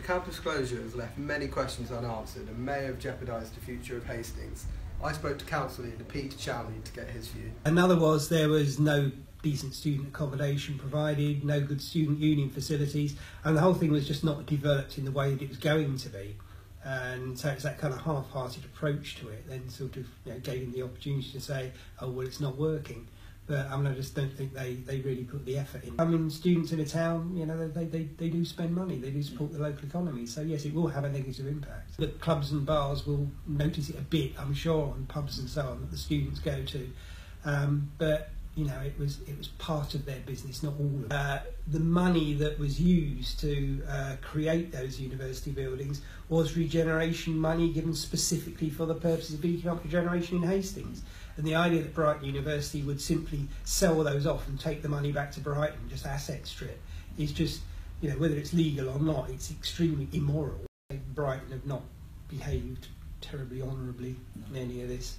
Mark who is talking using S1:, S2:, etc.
S1: The cab disclosure has left many questions unanswered and may have jeopardised the future of Hastings. I spoke to council leader Peter Chowley to get his view.
S2: Another was there was no decent student accommodation provided, no good student union facilities, and the whole thing was just not developed in the way that it was going to be. And so it's that kind of half-hearted approach to it, then sort of you know, gave him the opportunity to say, oh, well, it's not working but I mean, I just don't think they, they really put the effort in. I mean, students in a town, you know, they, they, they do spend money, they do support the local economy, so yes, it will have a negative impact. But clubs and bars will notice it a bit, I'm sure, and pubs and so on that the students go to, um, but you know it was it was part of their business not all of uh, the money that was used to uh, create those university buildings was regeneration money given specifically for the purposes of economic regeneration in Hastings and the idea that Brighton University would simply sell those off and take the money back to Brighton just asset strip is just you know whether it's legal or not it's extremely immoral Brighton have not behaved terribly honorably in any of this